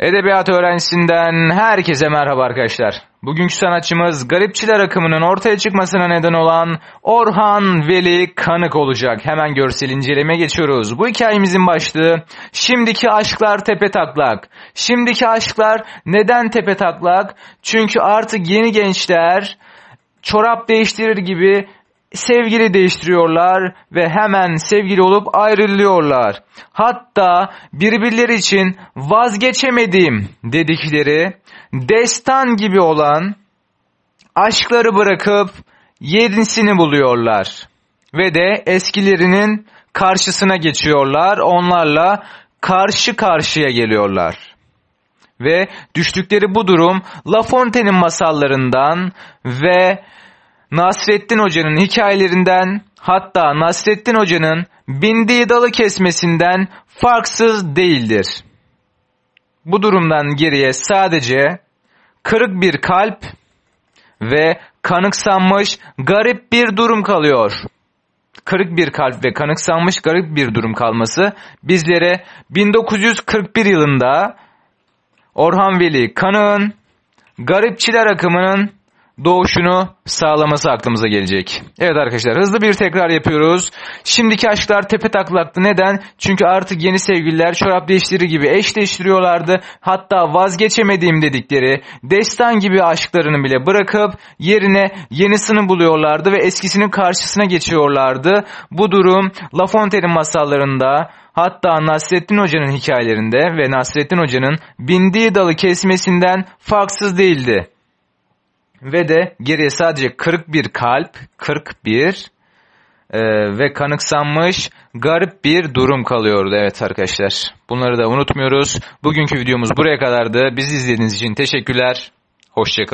Edebiyat öğrencisinden herkese merhaba arkadaşlar. Bugünkü sanatçımız garipçiler akımının ortaya çıkmasına neden olan Orhan Veli Kanık olacak. Hemen görsel inceleme geçiyoruz. Bu hikayemizin başlığı Şimdiki aşklar tepe taklak. Şimdiki aşklar neden tepe taklak? Çünkü artık yeni gençler çorap değiştirir gibi sevgili değiştiriyorlar ve hemen sevgili olup ayrılıyorlar. Hatta birbirleri için vazgeçemediğim dedikleri destan gibi olan aşkları bırakıp yenisini buluyorlar. Ve de eskilerinin karşısına geçiyorlar. Onlarla karşı karşıya geliyorlar. Ve düştükleri bu durum La Fontaine'in masallarından ve Nasrettin Hoca'nın hikayelerinden hatta Nasrettin Hoca'nın bindiği dalı kesmesinden farksız değildir. Bu durumdan geriye sadece kırık bir kalp ve kanıksanmış garip bir durum kalıyor. Kırık bir kalp ve kanıksanmış garip bir durum kalması bizlere 1941 yılında Orhan Veli Kanık'ın garipçiler akımının doğuşunu sağlaması aklımıza gelecek. Evet arkadaşlar hızlı bir tekrar yapıyoruz. Şimdiki aşklar tepe taklaktı. Neden? Çünkü artık yeni sevgililer çorap değiştirir gibi eş değiştiriyorlardı. Hatta vazgeçemediğim dedikleri destan gibi aşklarını bile bırakıp yerine yenisini buluyorlardı ve eskisinin karşısına geçiyorlardı. Bu durum La Fontaine'in masallarında Hatta Nasrettin Hoca'nın hikayelerinde ve Nasrettin Hoca'nın bindiği dalı kesmesinden farksız değildi. Ve de geriye sadece kırık bir kalp, kırk bir e, ve kanıksanmış garip bir durum kalıyordu. Evet arkadaşlar bunları da unutmuyoruz. Bugünkü videomuz buraya kadardı. Bizi izlediğiniz için teşekkürler. Hoşçakalın.